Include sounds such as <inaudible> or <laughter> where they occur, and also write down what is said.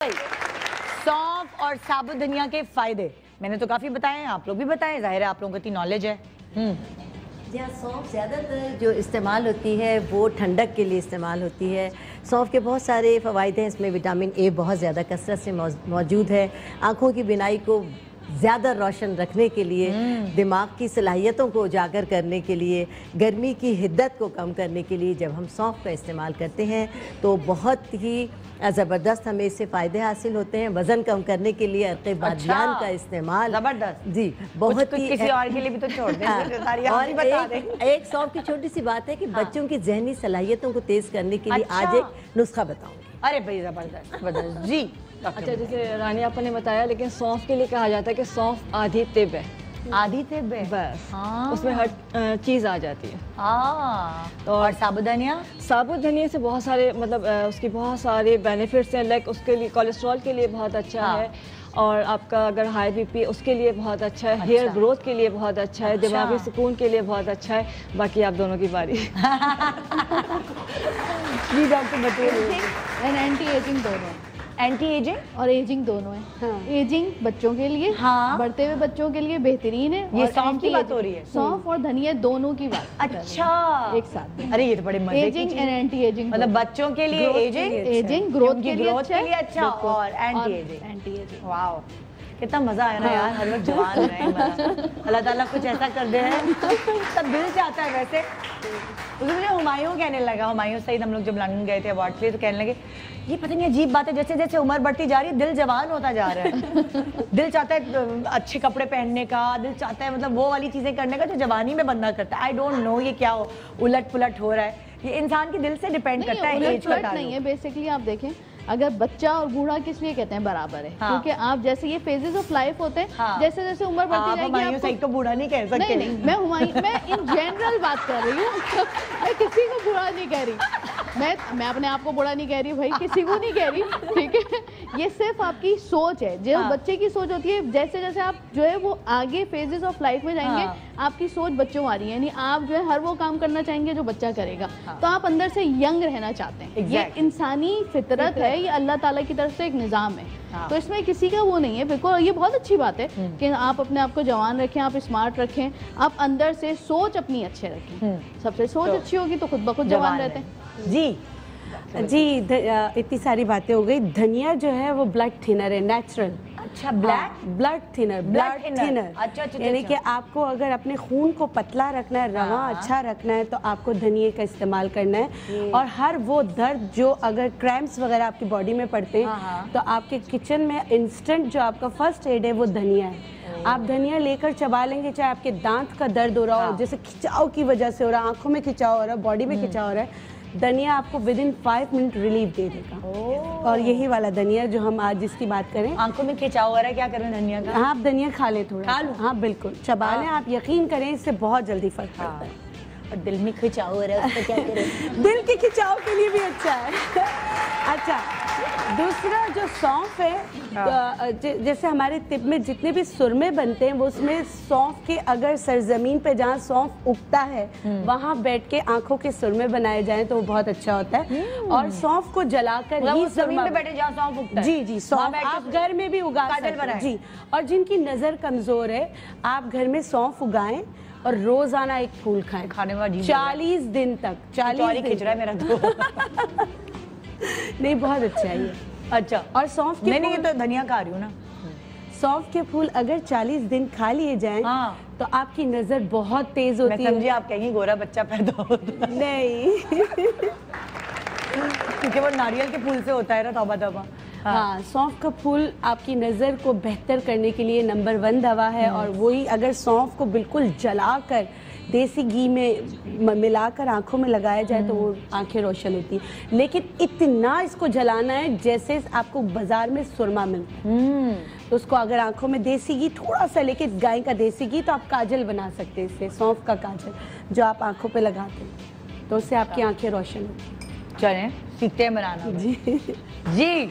सौंफ और साबुत धनिया के फ़ायदे। मैंने तो काफ़ी बताए हैं, आप लोग भी बताएँ, ज़ाहिर है आप लोगों को इतनी नॉलेज है। हम्म। जहाँ सौंफ ज़्यादातर जो इस्तेमाल होती है, वो ठंडक के लिए इस्तेमाल होती है। सौंफ के बहुत सारे फ़वाद हैं, इसमें विटामिन ए बहुत ज़्यादा, कसरत से मौजूद है। आँखों की बिनाई को ज़्यादा रोशन रखने के लिए दिमाग की सलाहियतों को उजागर करने के लिए गर्मी की हिद्दत को कम करने के लिए जब हम सौंफ का इस्तेमाल करते हैं तो बहुत ही ज़बरदस्त हमें इससे फ़ायदे हासिल होते हैं। वज़न कम करने के लिए अर्क़ अच्छा, का इस्तेमाल। ज़बरदस्त। जी बहुत ही किसी और के लिए भी तो छोड़ दें हाँ, और एक, एक सौंफ की छोटी सी बात है कि हाँ। बच्चों की जहनी सलाहियतों को तेज़ करने के लिए आज एक अच्छा। नुस्खा बताऊँगी अरे भाई ज़बरदस्त। जी। अच्छा जैसे रानी आपा ने बताया लेकिन सौंफ के लिए कहा जाता है कि सौंफ आधी तिब है। आधी तिब है? बस। हाँ। उसमें हर चीज़ आ जाती है। हाँ। तो और साबुत धनिया साबुत धनिया से बहुत सारे मतलब उसकी बहुत सारे बेनिफिट्स हैं। लाइक उसके लिए कोलेस्ट्रॉल के लिए बहुत अच्छा हाँ। है। और आपका अगर हाई बीपी उसके लिए बहुत अच्छा है। अच्छा। हेयर ग्रोथ के लिए बहुत अच्छा है। अच्छा। दिमागी सुकून के लिए बहुत अच्छा है। बाकी आप दोनों की बारी। <laughs> जी डॉक्टर बताइए एंटी एजिंग दोनों एंटी एजिंग और एजिंग दोनों है। हाँ। एजिंग बच्चों के लिए हाँ। बढ़ते हुए बच्चों के लिए बेहतरीन है ये सौंफ की बात हो रही है। सौंफ और धनिया दोनों की बात अच्छा। एक साथ। अरे ये तो बड़े मज़े एजिंग एंड एंटी एजिंग मतलब बच्चों के लिए एजिंग एजिंग ग्रोथ के लिए अच्छा और anti ageing anti ageing wow कितना मज़ा आया ना यार हर वक्त जवान रहे अल्लाह ताला कुछ ऐसा कर दे। है तब दिल चाहता है वैसे। उसे मुझे हुमायूं कहने लगा हुमायूं सईद हम लोग जब लंदन गए थे अवार्ड के लिए तो कहने लगे ये पता नहीं अजीब बात है जैसे जैसे उम्र बढ़ती जा रही है दिल जवान होता जा रहा है। <laughs> दिल चाहता है अच्छे कपड़े पहनने का दिल चाहता है मतलब वो वाली चीज़ें करने का जो जवानी में बंदा करता है। आई डोंट नो ये क्या हो उलट पुलट हो रहा है। ये इंसान के दिल से डिपेंड करता है एज नहीं है बेसिकली आप देखें अगर बच्चा और बूढ़ा किस लिए कहते हैं बराबर है हाँ। क्योंकि आप जैसे ये फेजेस ऑफ़ लाइफ होते हैं हाँ। जैसे जैसे उम्र बढ़ती जाएगी आपको तो बूढ़ा नहीं कह सकते नहीं नहीं मैं हुमायूं मैं इन जनरल बात कर रही हूँ <laughs> मैं किसी को बुरा नहीं कह रही मैं मैं अपने आप को बुरा नहीं कह रही भाई किसी को नहीं कह रही ठीक है ये सिर्फ़ आपकी सोच है जो हाँ। बच्चे की सोच होती है जैसे जैसे आप जो है वो आगे फेजेस ऑफ़ लाइफ में जाएँगे हाँ। आपकी सोच बच्चों आ रही है यानी आप जो है हर वो काम करना चाहेंगे जो बच्चा करेगा हाँ। तो आप अंदर से यंग रहना चाहते हैं exactly. ये इंसानी फितरत है ये अल्लाह ताला की तरफ़ से एक निज़ाम है हाँ। तो इसमें किसी का वो नहीं है बिल्कुल ये बहुत अच्छी बात है हम्म। कि आप अपने आप को जवान रखें आप स्मार्ट रखें आप अंदर से सोच अपनी अच्छे रखें हम्म। सबसे सोच तो अच्छी होगी तो खुद ब खुद जवान रहते हैं जी। जी इतनी सारी बातें हो गई। धनिया जो है वो ब्लड थिनर है नेचुरल अच्छा black blood thinner blood thinner अच्छा यानी कि अच्छा। आपको अगर अपने खून को पतला रखना है रवा हाँ। अच्छा रखना है तो आपको धनिए का इस्तेमाल करना है। और हर वो दर्द जो अगर क्रैम्प्स वगैरह आपकी बॉडी में पड़ते हैं हाँ, हाँ। तो आपके किचन में इंस्टेंट जो आपका फ़र्स्ट एड है वो धनिया है। आप धनिया लेकर चबा लेंगे चाहे आपके दांत का दर्द हो रहा हो जैसे खिंचाव की वजह से हो रहा है आँखों में खिंचाव हो रहा है बॉडी में हम्म। खिंचाव हो रहा है धनिया आपको within five minute relief दे देगा। और यही वाला धनिया जो हम आज जिसकी बात करें। आँखों में खिंचाव हो रहा है क्या करें धनिया का? हाँ आप धनिया खा ले थोड़ा। खा लो? हाँ बिल्कुल। चबा लें हाँ। आप यकीन करें इससे बहुत जल्दी फ़र्क हाँ। पड़ता है। और दिल में खिंचाव हो रहा है <laughs> दिल के खिंचाव के लिए भी अच्छा है। <laughs> अच्छा दूसरा जो सौंफ है हाँ। जैसे हमारे तिब में जितने भी सुरमे बनते हैं वो उसमें सौंफ के अगर सरजमीन पे जहाँ सौंफ उगता है हम्म। वहाँ बैठ के आँखों के सुरमे बनाए जाएँ तो वो बहुत अच्छा होता है। हम्म। और सौंफ को जलाकर ही ज़मीन पे बैठे जहाँ सौंफ उगता है। जी जी सौंफ आप घर में भी उगा सकते जी और जिनकी नज़र कमज़ोर है आप घर में सौंफ उगाएँ और रोज़ाना एक फूल खाएँ। खाने वाली चालीस दिन तक चालीस खिंच रहा है मेरा तो। <laughs> नहीं बहुत अच्छा है। ये अच्छा और सौंफ के नहीं ये तो धनिया खा रही हूँ ना। सौंफ के फूल अगर 40 दिन खा लिए जाएँ हाँ। तो आपकी नज़र बहुत तेज होती है। आप कहेंगे गोरा बच्चा पैदा होता नहीं। क्योंकि वो नारियल के फूल से होता है ना तोबा तौबा। हाँ, हाँ सौंफ का फूल आपकी नज़र को बेहतर करने के लिए नंबर वन दवा है हम्म। और वही अगर सौंफ को बिल्कुल जलाकर देसी घी में मिलाकर आँखों में लगाया जाए तो वो हम्म। आँखें रोशन होती हैं। लेकिन इतना इसको जलाना है जैसे आपको बाज़ार में सुरमा मिलता है हम्म। तो उसको अगर आँखों में देसी घी थोड़ा सा लेके गाय का देसी घी तो आप काजल बना सकते हैं इससे सौंफ का काजल जो आप आँखों पे लगाते हैं। तो उससे आपकी आँखें रोशन होती चलें सीखते हैं बनाना। जी। जी।